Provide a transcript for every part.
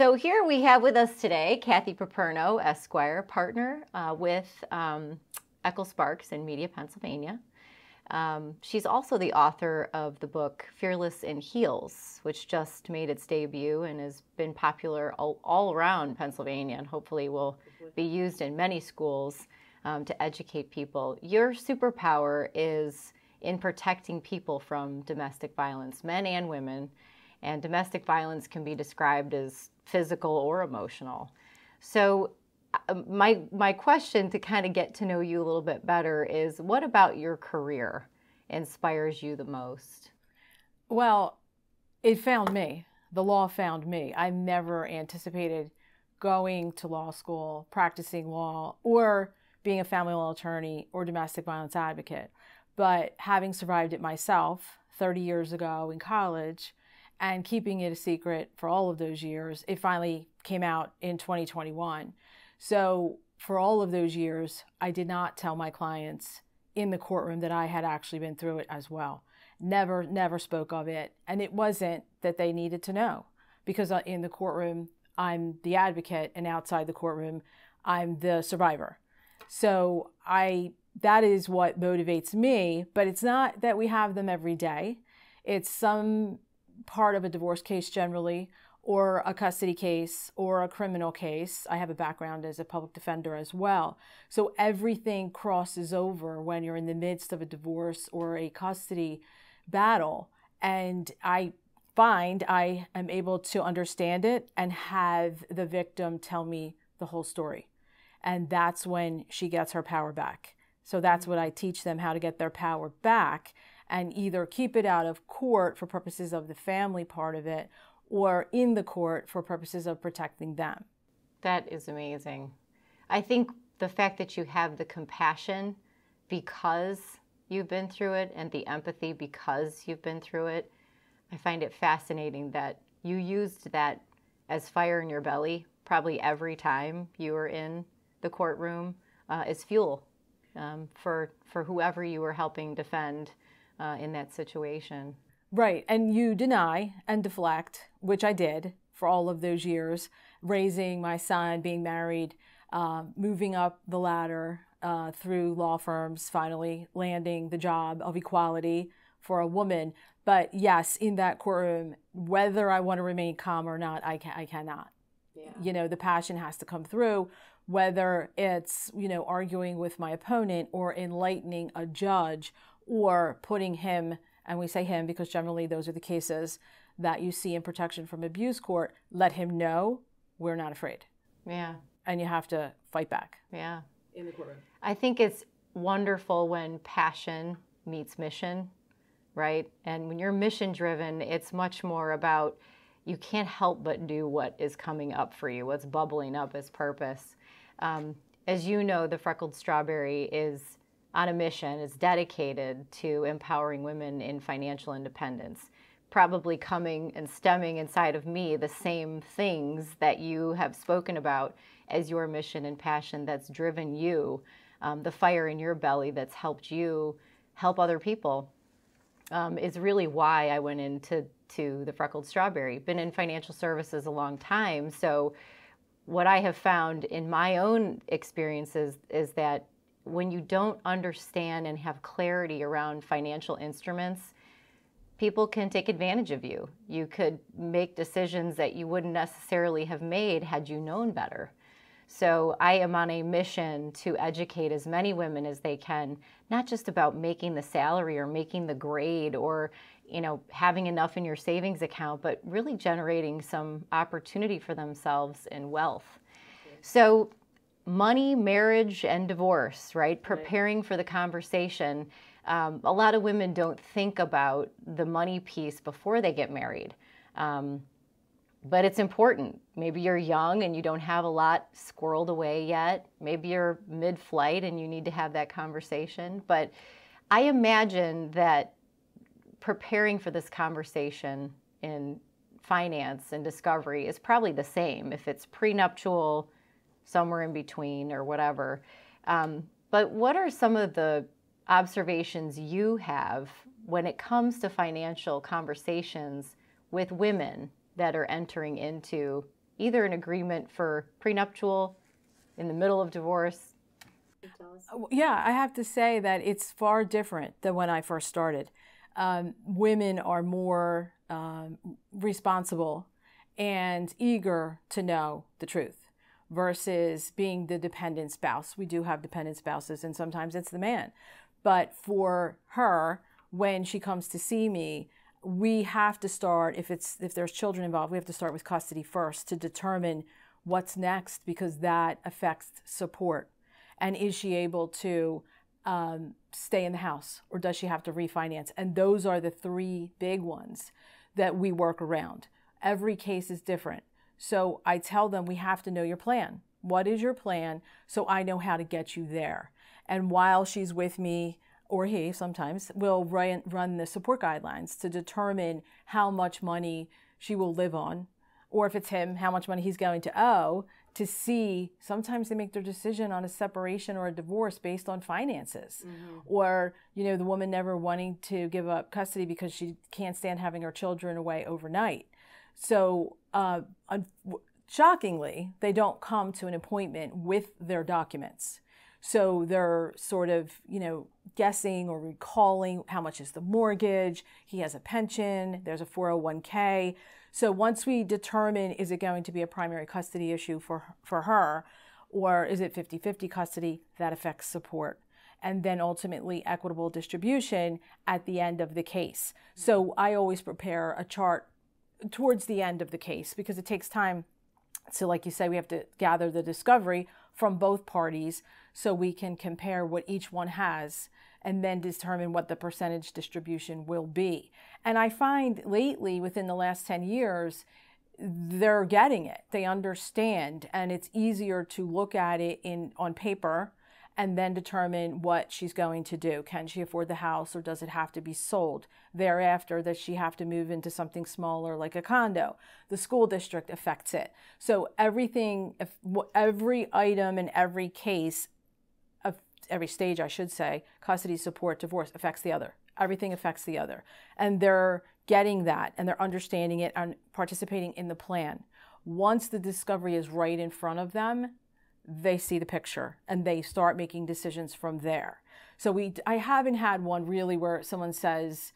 So here we have with us today Kathy Piperno, Esquire, partner uh, with um, Eckell Sparks in Media, Pennsylvania. Um, she's also the author of the book Fearless in Heels, which just made its debut and has been popular all, all around Pennsylvania and hopefully will be used in many schools um, to educate people. Your superpower is in protecting people from domestic violence, men and women. And domestic violence can be described as physical or emotional. So, uh, my, my question to kind of get to know you a little bit better is what about your career inspires you the most? Well, it found me. The law found me. I never anticipated going to law school, practicing law, or being a family law attorney or domestic violence advocate. But having survived it myself 30 years ago in college, and keeping it a secret for all of those years. It finally came out in 2021. So, for all of those years, I did not tell my clients in the courtroom that I had actually been through it as well. Never, never spoke of it. And it wasn't that they needed to know because uh, in the courtroom, I'm the advocate, and outside the courtroom, I'm the survivor. So, I that is what motivates me, but it's not that we have them every day. It's some part of a divorce case generally, or a custody case, or a criminal case. I have a background as a public defender as well. So everything crosses over when you're in the midst of a divorce or a custody battle. And I find I am able to understand it and have the victim tell me the whole story. And that's when she gets her power back. So that's what I teach them how to get their power back and either keep it out of court for purposes of the family part of it or in the court for purposes of protecting them. That is amazing. I think the fact that you have the compassion because you've been through it and the empathy because you've been through it, I find it fascinating that you used that as fire in your belly probably every time you were in the courtroom uh, as fuel um, for for whoever you were helping defend uh, in that situation. Right. And you deny and deflect, which I did for all of those years, raising my son, being married, uh, moving up the ladder uh, through law firms, finally landing the job of equality for a woman. But yes, in that courtroom, whether I want to remain calm or not, I, can, I cannot. Yeah. You know, the passion has to come through, whether it's, you know, arguing with my opponent or enlightening a judge or putting him, and we say him because generally those are the cases that you see in protection from abuse court, let him know we're not afraid. Yeah. And you have to fight back. Yeah. In the courtroom. I think it's wonderful when passion meets mission, right? And when you're mission driven, it's much more about you can't help but do what is coming up for you, what's bubbling up as purpose. Um, as you know, the freckled strawberry is on a mission is dedicated to empowering women in financial independence probably coming and stemming inside of me the same things that you have spoken about as your mission and passion that's driven you, um, the fire in your belly that's helped you help other people, um, is really why I went into to the freckled strawberry. Been in financial services a long time, so what I have found in my own experiences is that when you don't understand and have clarity around financial instruments, people can take advantage of you. You could make decisions that you wouldn't necessarily have made had you known better. So I am on a mission to educate as many women as they can, not just about making the salary or making the grade or you know having enough in your savings account, but really generating some opportunity for themselves in wealth. So money, marriage, and divorce, right? Preparing for the conversation. Um, a lot of women don't think about the money piece before they get married. Um, but it's important. Maybe you're young and you don't have a lot squirreled away yet. Maybe you're mid flight and you need to have that conversation. But I imagine that preparing for this conversation in finance and discovery is probably the same if it's prenuptial somewhere in between or whatever. Um, but what are some of the observations you have when it comes to financial conversations with women that are entering into either an agreement for prenuptial, in the middle of divorce? Yeah, I have to say that it's far different than when I first started. Um, women are more um, responsible and eager to know the truth versus being the dependent spouse. We do have dependent spouses, and sometimes it's the man. But for her, when she comes to see me, we have to start if it's if there's children involved, we have to start with custody first to determine what's next because that affects support. And is she able to um, stay in the house or does she have to refinance? And those are the three big ones that we work around. Every case is different. So I tell them we have to know your plan. What is your plan so I know how to get you there? And while she's with me, or he sometimes will run, run the support guidelines to determine how much money she will live on, or if it's him, how much money he's going to owe to see sometimes they make their decision on a separation or a divorce based on finances mm-hmm. or you know the woman never wanting to give up custody because she can't stand having her children away overnight so uh, shockingly they don't come to an appointment with their documents so they're sort of, you know, guessing or recalling how much is the mortgage, he has a pension, there's a 401k. So once we determine is it going to be a primary custody issue for for her or is it 50-50 custody, that affects support. And then ultimately equitable distribution at the end of the case. So I always prepare a chart towards the end of the case because it takes time so like you say we have to gather the discovery from both parties so we can compare what each one has and then determine what the percentage distribution will be. And I find lately, within the last 10 years, they're getting it. They understand, and it's easier to look at it in on paper and then determine what she's going to do. Can she afford the house or does it have to be sold? Thereafter, does she have to move into something smaller like a condo? The school district affects it. So everything, every item in every case, every stage, I should say, custody, support, divorce affects the other. Everything affects the other. And they're getting that and they're understanding it and participating in the plan. Once the discovery is right in front of them, they see the picture and they start making decisions from there. So we, I haven't had one really where someone says,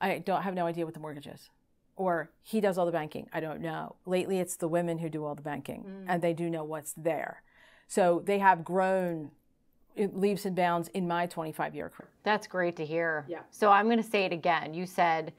I don't have no idea what the mortgage is. Or he does all the banking. I don't know. Lately, it's the women who do all the banking mm. and they do know what's there. So they have grown leaps and bounds in my 25 year career. That's great to hear. Yeah. So I'm going to say it again. You said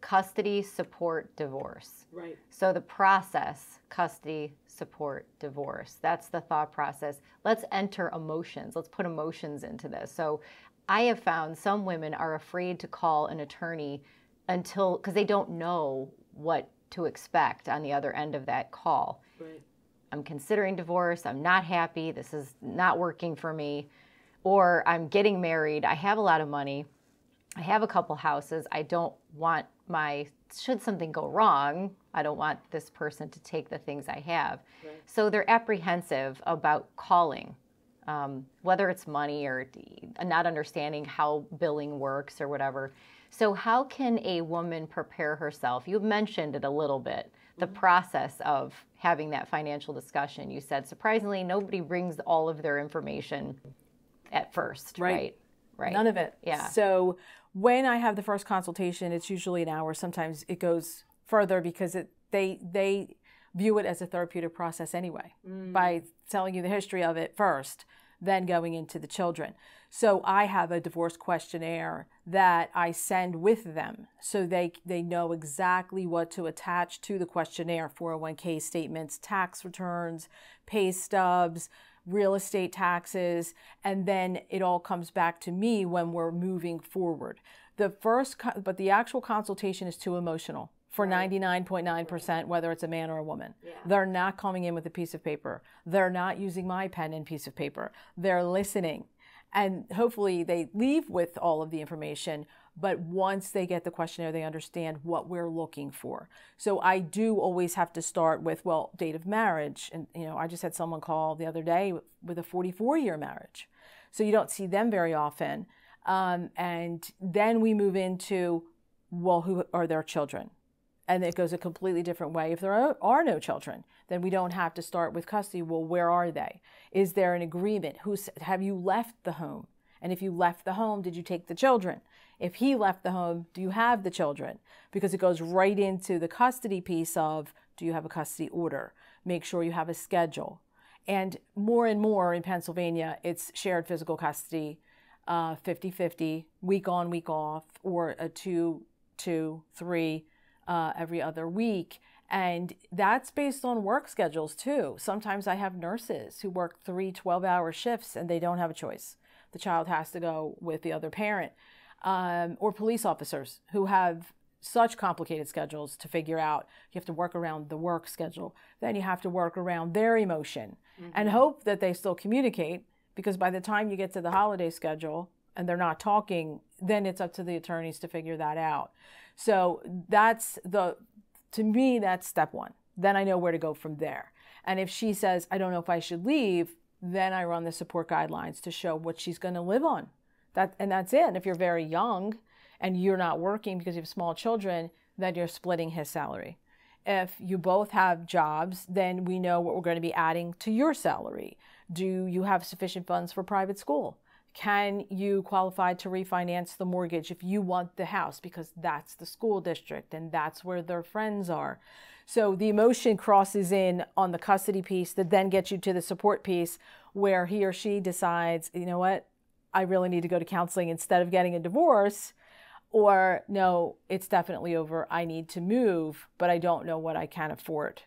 custody, support, divorce. Right. So the process, custody, support, divorce. That's the thought process. Let's enter emotions. Let's put emotions into this. So I have found some women are afraid to call an attorney until because they don't know what to expect on the other end of that call. Right. I'm considering divorce. I'm not happy. This is not working for me. Or I'm getting married. I have a lot of money. I have a couple houses. I don't want my, should something go wrong, I don't want this person to take the things I have. Right. So they're apprehensive about calling, um, whether it's money or not understanding how billing works or whatever. So, how can a woman prepare herself? You mentioned it a little bit the mm-hmm. process of having that financial discussion. You said surprisingly, nobody brings all of their information at first, right? Right. right. None of it. Yeah. So when I have the first consultation, it's usually an hour. Sometimes it goes further because it, they they view it as a therapeutic process anyway mm. by telling you the history of it first, then going into the children. So I have a divorce questionnaire that I send with them so they they know exactly what to attach to the questionnaire 401k statements, tax returns, pay stubs, real estate taxes, and then it all comes back to me when we're moving forward. The first, but the actual consultation is too emotional for 99.9%, whether it's a man or a woman. Yeah. They're not coming in with a piece of paper. They're not using my pen and piece of paper. They're listening. And hopefully they leave with all of the information, but once they get the questionnaire, they understand what we're looking for. So I do always have to start with, well, date of marriage. And, you know, I just had someone call the other day with a 44 year marriage. So you don't see them very often. Um, and then we move into, well, who are their children? And it goes a completely different way. If there are, no children, then we don't have to start with custody. Well, where are they? Is there an agreement? Who's, have you left the home? And if you left the home, did you take the children? If he left the home, do you have the children? Because it goes right into the custody piece of do you have a custody order? Make sure you have a schedule. And more and more in Pennsylvania, it's shared physical custody, 50 uh, 50, week on, week off, or a two, two, three uh, every other week. And that's based on work schedules too. Sometimes I have nurses who work three 12 hour shifts and they don't have a choice. The child has to go with the other parent. Um, or police officers who have such complicated schedules to figure out. You have to work around the work schedule. Then you have to work around their emotion mm-hmm. and hope that they still communicate because by the time you get to the holiday schedule and they're not talking, then it's up to the attorneys to figure that out. So that's the, to me, that's step one. Then I know where to go from there. And if she says, I don't know if I should leave, then I run the support guidelines to show what she's going to live on. That, and that's it. And if you're very young and you're not working because you have small children, then you're splitting his salary. If you both have jobs, then we know what we're going to be adding to your salary. Do you have sufficient funds for private school? Can you qualify to refinance the mortgage if you want the house because that's the school district and that's where their friends are? So the emotion crosses in on the custody piece that then gets you to the support piece where he or she decides, you know what, I really need to go to counseling instead of getting a divorce. Or no, it's definitely over. I need to move, but I don't know what I can afford.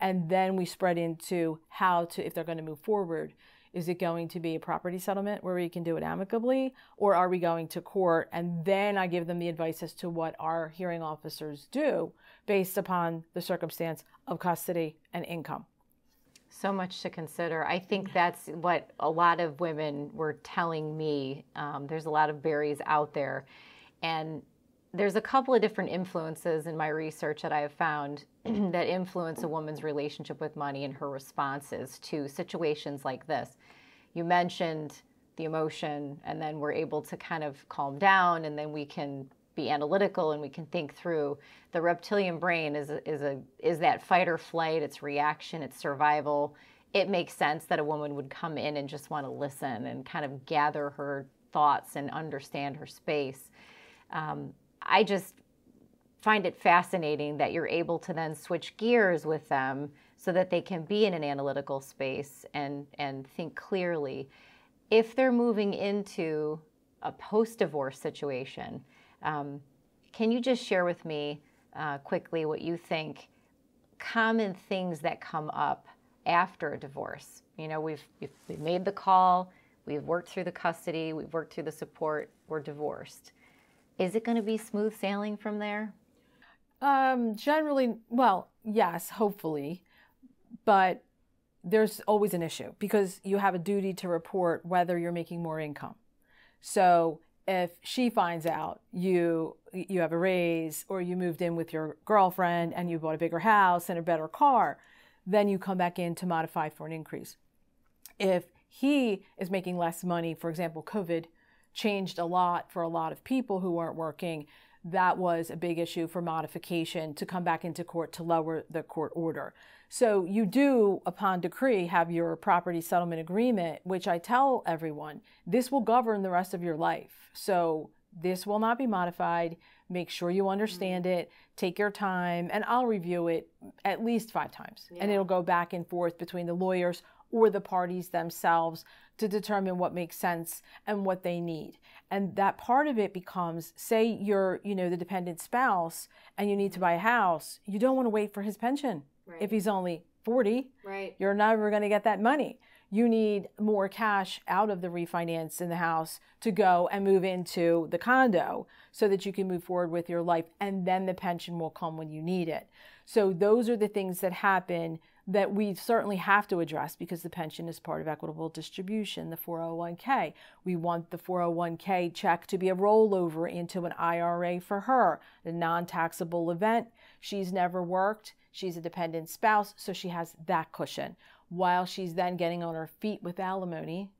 And then we spread into how to, if they're going to move forward, is it going to be a property settlement where we can do it amicably, or are we going to court? And then I give them the advice as to what our hearing officers do based upon the circumstance of custody and income. So much to consider. I think that's what a lot of women were telling me. Um, there's a lot of barriers out there. And there's a couple of different influences in my research that I have found that influence a woman's relationship with money and her responses to situations like this. You mentioned the emotion, and then we're able to kind of calm down, and then we can be analytical and we can think through. The reptilian brain is is a is that fight or flight. It's reaction. It's survival. It makes sense that a woman would come in and just want to listen and kind of gather her thoughts and understand her space. Um, I just find it fascinating that you're able to then switch gears with them so that they can be in an analytical space and, and think clearly. If they're moving into a post divorce situation, um, can you just share with me uh, quickly what you think common things that come up after a divorce? You know, we've, we've made the call, we've worked through the custody, we've worked through the support, we're divorced. Is it going to be smooth sailing from there? Um, generally, well, yes, hopefully, but there's always an issue because you have a duty to report whether you're making more income. So if she finds out you you have a raise or you moved in with your girlfriend and you bought a bigger house and a better car, then you come back in to modify for an increase. If he is making less money, for example, COVID changed a lot for a lot of people who weren't working. That was a big issue for modification to come back into court to lower the court order. So you do, upon decree, have your property settlement agreement, which I tell everyone, this will govern the rest of your life. So this will not be modified. Make sure you understand mm-hmm. it. Take your time, and I'll review it at least five times. Yeah. And it'll go back and forth between the lawyers or the parties themselves to determine what makes sense and what they need. And that part of it becomes say you're, you know, the dependent spouse and you need to buy a house, you don't want to wait for his pension. Right. If he's only 40, right. you're never going to get that money. You need more cash out of the refinance in the house to go and move into the condo so that you can move forward with your life and then the pension will come when you need it. So those are the things that happen that we certainly have to address because the pension is part of equitable distribution, the 401k. We want the 401k check to be a rollover into an IRA for her, a non taxable event. She's never worked, she's a dependent spouse, so she has that cushion while she's then getting on her feet with alimony,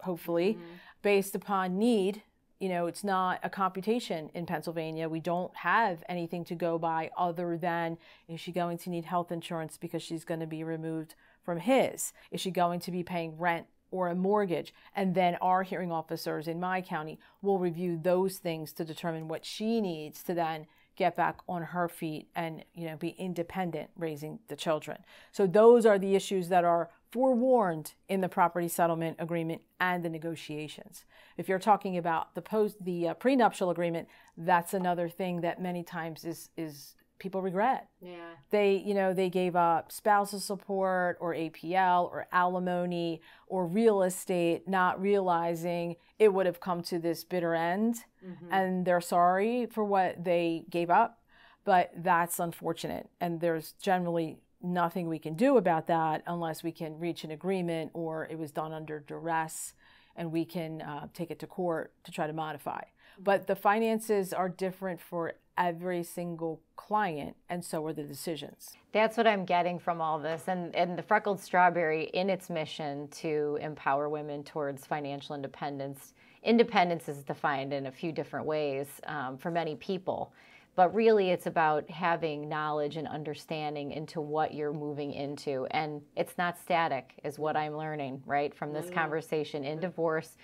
hopefully, mm-hmm. based upon need you know, it's not a computation in Pennsylvania. We don't have anything to go by other than is she going to need health insurance because she's going to be removed from his? Is she going to be paying rent or a mortgage? And then our hearing officers in my county will review those things to determine what she needs to then get back on her feet and you know be independent raising the children. So those are the issues that are forewarned in the property settlement agreement and the negotiations. If you're talking about the post the uh, prenuptial agreement, that's another thing that many times is is people regret. Yeah. They, you know, they gave up spousal support or APL or alimony or real estate, not realizing it would have come to this bitter end. Mm-hmm. And they're sorry for what they gave up, but that's unfortunate. And there's generally nothing we can do about that unless we can reach an agreement or it was done under duress and we can uh, take it to court to try to modify. But the finances are different for every single client, and so are the decisions. That's what I'm getting from all this. And, and the Freckled Strawberry, in its mission to empower women towards financial independence, independence is defined in a few different ways um, for many people. But really, it's about having knowledge and understanding into what you're moving into. And it's not static, is what I'm learning, right, from this mm-hmm. conversation in divorce,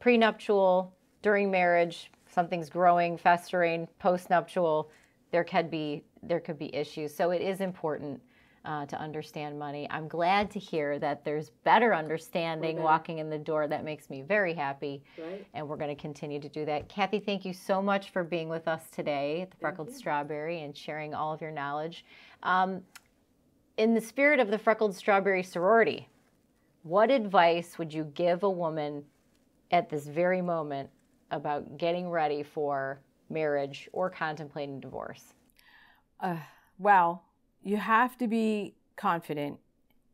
prenuptial, during marriage, something's growing, festering, postnuptial, there could be there could be issues. So it is important uh, to understand money. I'm glad to hear that there's better understanding walking in the door. That makes me very happy. Right. And we're going to continue to do that. Kathy, thank you so much for being with us today at the Freckled Strawberry and sharing all of your knowledge. Um, in the spirit of the Freckled Strawberry sorority, what advice would you give a woman at this very moment about getting ready for marriage or contemplating divorce? Uh, well, you have to be confident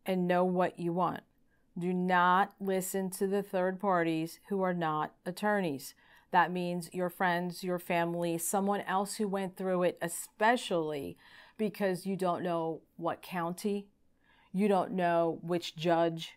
and know what you want. Do not listen to the third parties who are not attorneys. That means your friends, your family, someone else who went through it, especially because you don't know what county, you don't know which judge,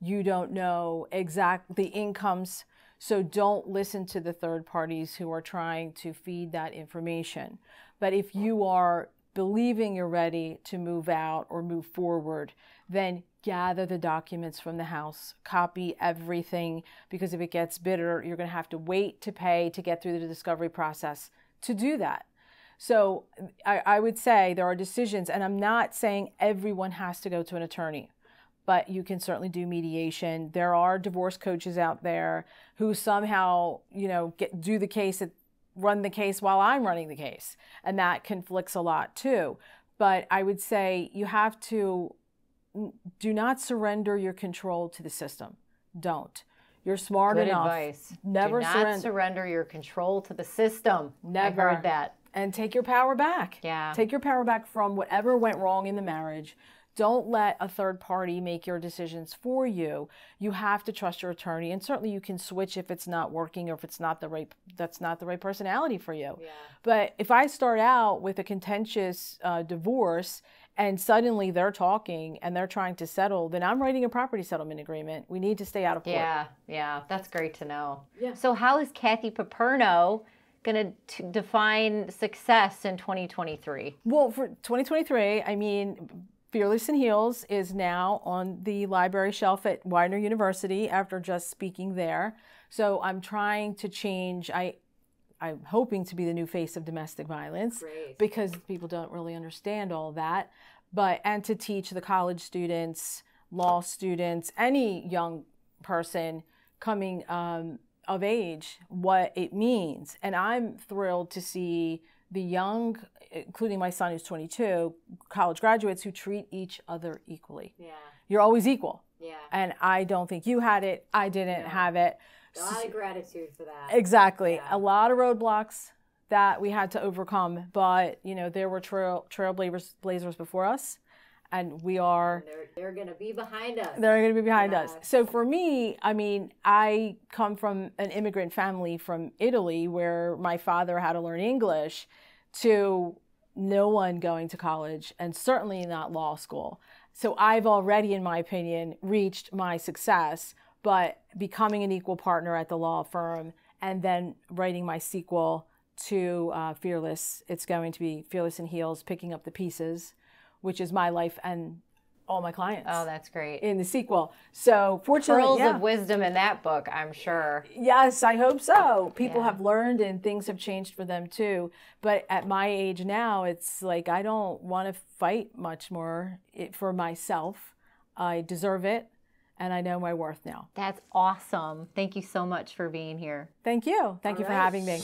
you don't know exact the incomes so don't listen to the third parties who are trying to feed that information. But if you are believing you're ready to move out or move forward, then gather the documents from the house, copy everything, because if it gets bitter, you're going to have to wait to pay to get through the discovery process to do that. So I, I, would say there are decisions, and I'm not saying everyone has to go to an attorney but you can certainly do mediation. There are divorce coaches out there who somehow, you know, get do the case run the case while I'm running the case, and that conflicts a lot too. But I would say you have to do not surrender your control to the system. Don't. You're smart Good enough. advice. Never surrender. surrender your control to the system. Never. I heard that. And take your power back. Yeah. Take your power back from whatever went wrong in the marriage. Don't let a third party make your decisions for you. You have to trust your attorney, and certainly you can switch if it's not working or if it's not the right that's not the right personality for you. Yeah. But if I start out with a contentious uh, divorce and suddenly they're talking and they're trying to settle, then I'm writing a property settlement agreement. We need to stay out of court. Yeah, yeah, that's great to know. Yeah. So how is Kathy Piperno? going to define success in 2023? Well, for 2023, I mean, Fearless in Heels is now on the library shelf at Widener University after just speaking there. So I'm trying to change. I I'm hoping to be the new face of domestic violence Great. because people don't really understand all that. But and to teach the college students, law students, any young person coming um, of age what it means. And I'm thrilled to see the young, including my son who's 22, college graduates who treat each other equally. Yeah. You're always equal. Yeah. And I don't think you had it. I didn't have it. A lot of gratitude for that. Exactly. Yeah. A lot of roadblocks that we had to overcome, but you know there were trail trailblazers blazers before us, and we are. And they're they're going to be behind us. They're going to be behind yeah. us. So for me, I mean, I come from an immigrant family from Italy where my father had to learn English, to no one going to college and certainly not law school. So I've already, in my opinion, reached my success, but becoming an equal partner at the law firm and then writing my sequel to uh, Fearless. It's going to be Fearless in Heels, picking up the pieces, which is my life and all my clients. Oh, that's great. In the sequel. So fortunately, pearls yeah. of wisdom in that book, I'm sure. Yes, I hope so. People Yeah. have learned and things have changed for them too. But at my age now, it's like I don't want to fight much more for myself. I deserve it and I know my worth now. That's awesome. Thank you so much for being here. Thank you. Thank you for having me.